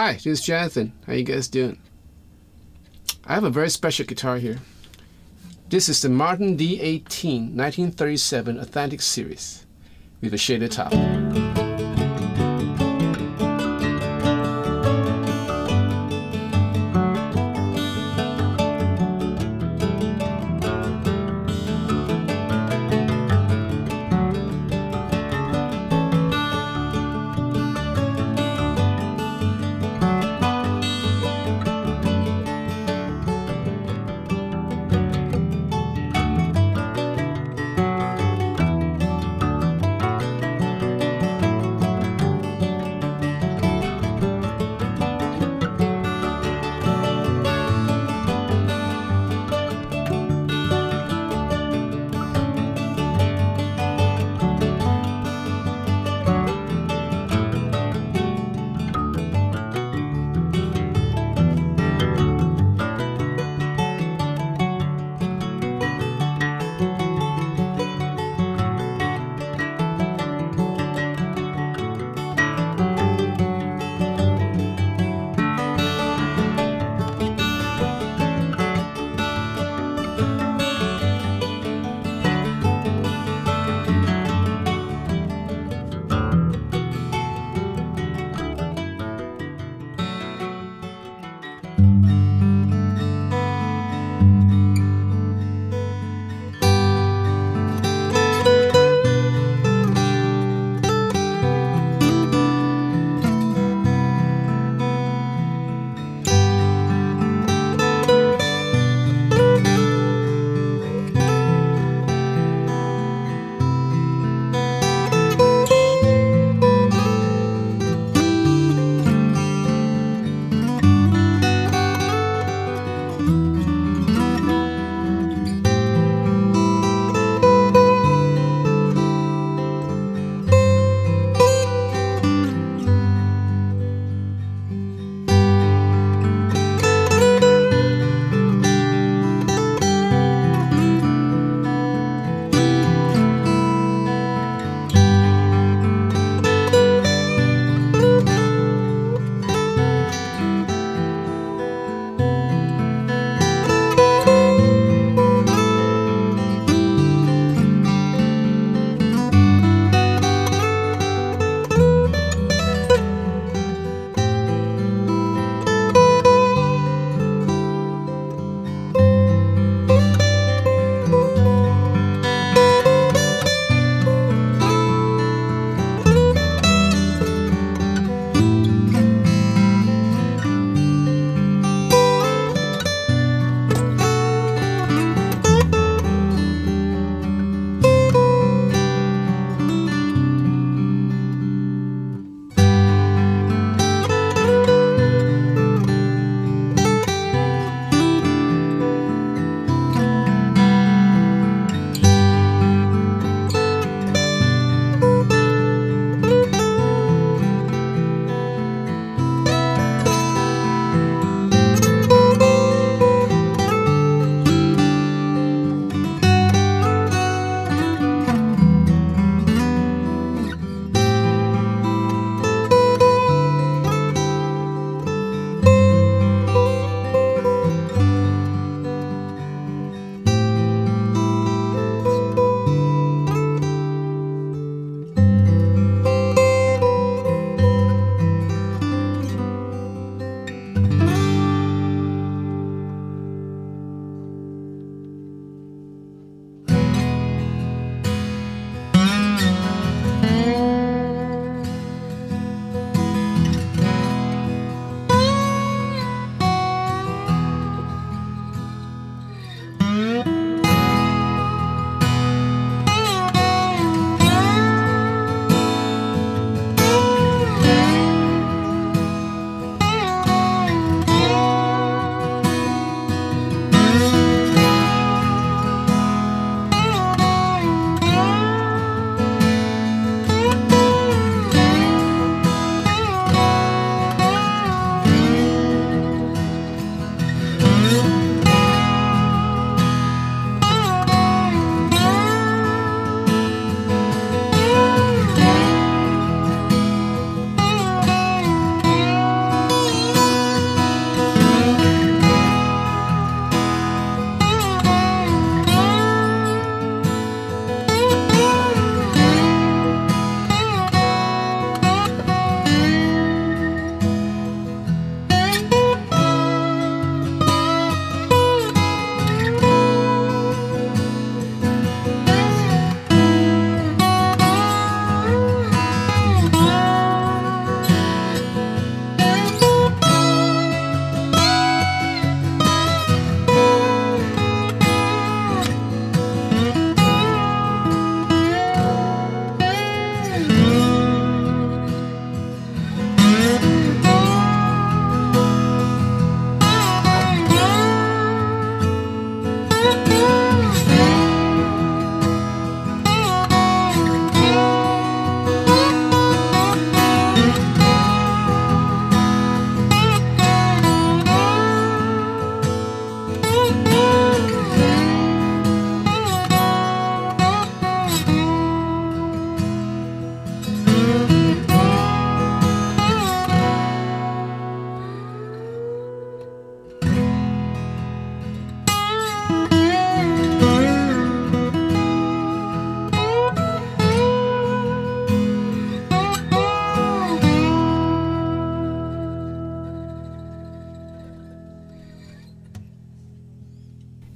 Hi, this is Jonathan. How you guys doing? I have a very special guitar here. This is the Martin D18 1937 Authentic Series with a shaded top.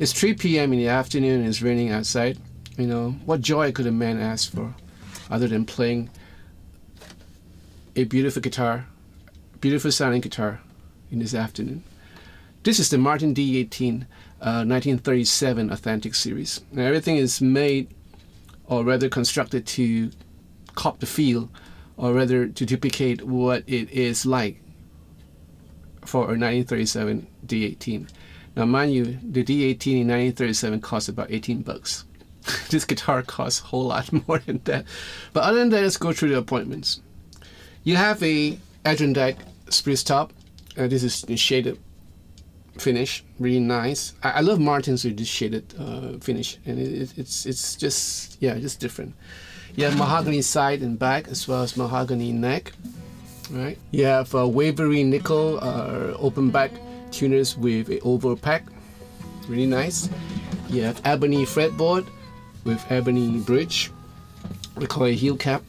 It's 3 p.m. in the afternoon and it's raining outside. You know, what joy could a man ask for other than playing a beautiful guitar, beautiful sounding guitar in this afternoon? This is the Martin D18 uh, 1937 Authentic Series. Now, everything is made or rather constructed to cop the feel or rather to duplicate what it is like for a 1937 D18. Now, mind you, the D18 in 1937 cost about 18 bucks. this guitar costs a whole lot more than that. But other than that, let's go through the appointments. You have a Adirondack spruce top. Uh, this is the shaded finish, really nice. I, I love Martins with this shaded uh, finish, and it, it's it's just yeah, just different. You have mahogany side and back, as well as mahogany neck. Right. You have a Waverly nickel uh, open back tuners with a oval pack, really nice. You have ebony fretboard with ebony bridge. We call it heel cap.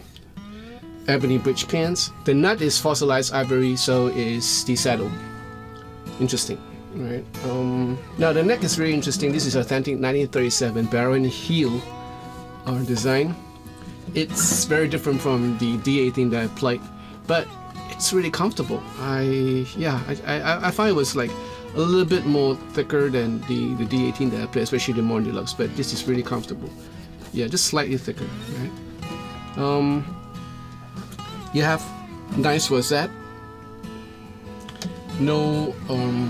Ebony bridge pins. The nut is fossilized ivory, so is the saddle. Interesting. Right. Um, now the neck is really interesting. This is authentic 1937 Baron heel uh, design. It's very different from the D18 that I played, but it's really comfortable. I yeah, I, I, I find it was like a little bit more thicker than the, the D18 that I play, especially the more Deluxe, but this is really comfortable. Yeah, just slightly thicker, right? Um, you have nice rosette. No um,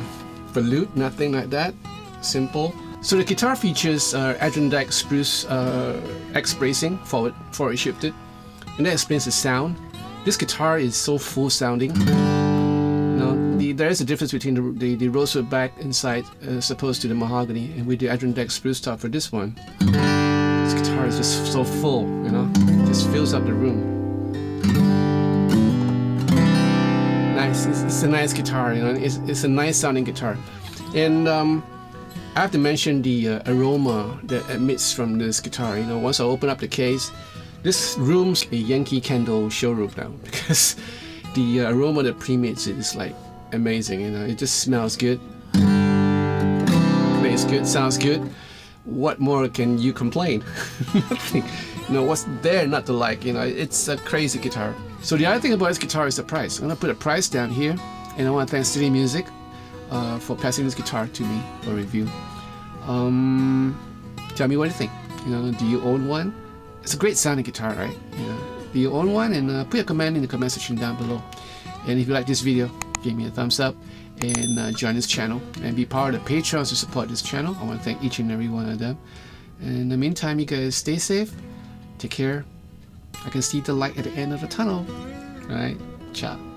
volute, nothing like that. Simple. So the guitar features uh, Adirondack spruce uh, X bracing forward, forward shifted, and that explains the sound. This guitar is so full sounding. Know, the, there is a difference between the, the, the rosewood back inside as opposed to the mahogany, and with the Adirondack spruce top for this one, this guitar is just so full, you know, it just fills up the room. nice. It's, it's, a nice guitar. You know, it's, it's a nice sounding guitar, and um, I have to mention the uh, aroma that emits from this guitar. You know, once I open up the case, this room's a Yankee Candle showroom now because the uh, aroma that permeates it is like amazing. You know, it just smells good, tastes good, sounds good. What more can you complain? Nothing. You know, what's there not to like? You know, it's a crazy guitar. So the other thing about this guitar is the price. I'm gonna put a price down here, and I want to thank City Music uh, for passing this guitar to me for review. Um, tell me what you think. You know, do you own one? It's a great sounding guitar, right? Know, do you own one? And uh, put a comment in the comment section down below. And if you like this video, give me a thumbs up and uh, join this channel and be part of the Patreons to support this channel. I want to thank each and every one of them. And in the meantime, you guys stay safe, take care. I can see the light at the end of the tunnel. All right, ciao.